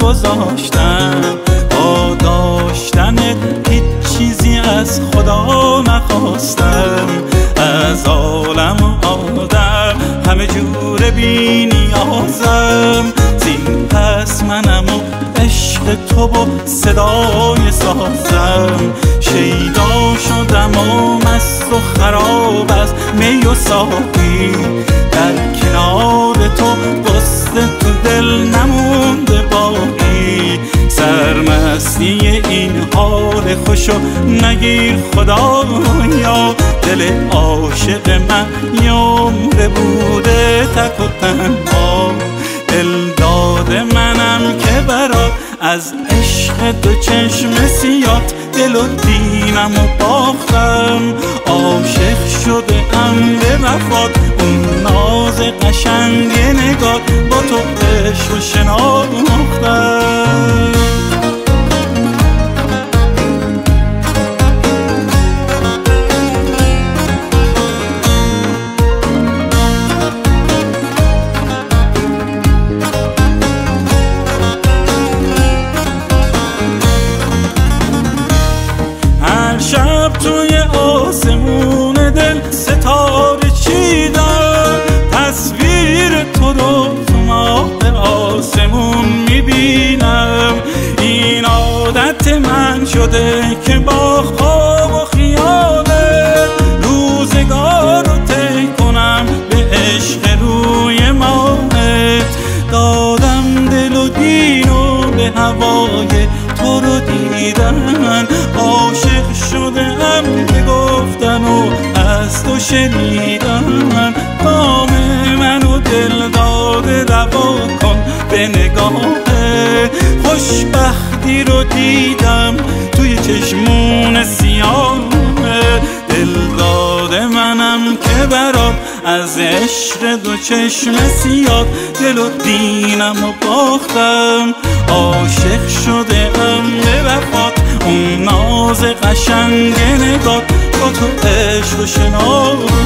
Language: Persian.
گذاشتم. با داشتنت هیچ چیزی از خدا نخواستم. از عالم آدم همه جور بی نیازم. زین پس منم و عشق تو و صدای سازم. شیدا شدم و مست و خراب از می و ساقی. در کنار تو بسته تو دل خوشو نگیر خدایا دل عاشق من یمره بوده تک و تنها. دل داده منم که برات از عشق دو چشم سیات دل و دینم و باختم. عاشق شده ام به وفات اون ناز قشنگ نگات با تو عشق و شناختم. دل ستاره چیدم تصویر تو رو تو ماه آسمون می‌بینم. این عادت من شده که با خواب و خیاله روزگار رو کنم به عشق روی ماهت دادم دل و دین به هوای تو رو دیدن. عاشق شنیدن کام منو دل داده روا کن به نگاه. خوشبختی رو دیدم توی چشمون سیاه. دل داده منم که برات از عشق دو چشم سیاد دل و دینم و باختم. عاشق شده ام به وفات. اون ناز قشنگ نگات با تو عشق و شناختم